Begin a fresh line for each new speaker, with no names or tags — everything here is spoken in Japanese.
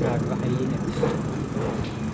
Fragen war Hyäne.